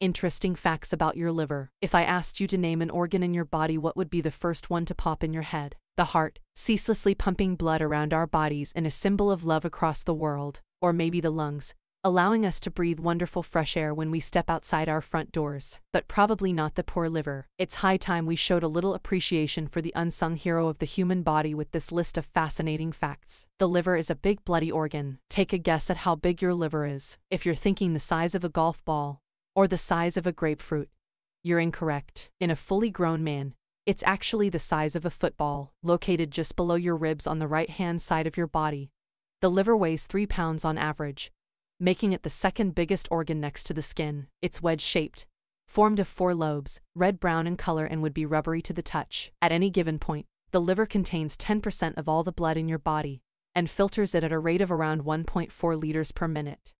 Interesting facts about your liver. If I asked you to name an organ in your body, what would be the first one to pop in your head? The heart, ceaselessly pumping blood around our bodies in a symbol of love across the world. Or maybe the lungs, allowing us to breathe wonderful fresh air when we step outside our front doors. But probably not the poor liver. It's high time we showed a little appreciation for the unsung hero of the human body with this list of fascinating facts. The liver is a big bloody organ. Take a guess at how big your liver is. If you're thinking the size of a golf ball, or the size of a grapefruit, you're incorrect. In a fully grown man, it's actually the size of a football, located just below your ribs on the right hand side of your body. The liver weighs 3 pounds on average, making it the second biggest organ next to the skin. It's wedge-shaped, formed of four lobes, red-brown in color and would be rubbery to the touch. At any given point, the liver contains 10% of all the blood in your body and filters it at a rate of around 1.4 liters per minute.